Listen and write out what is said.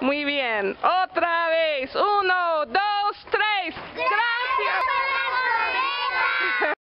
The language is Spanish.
Muy bien. Otra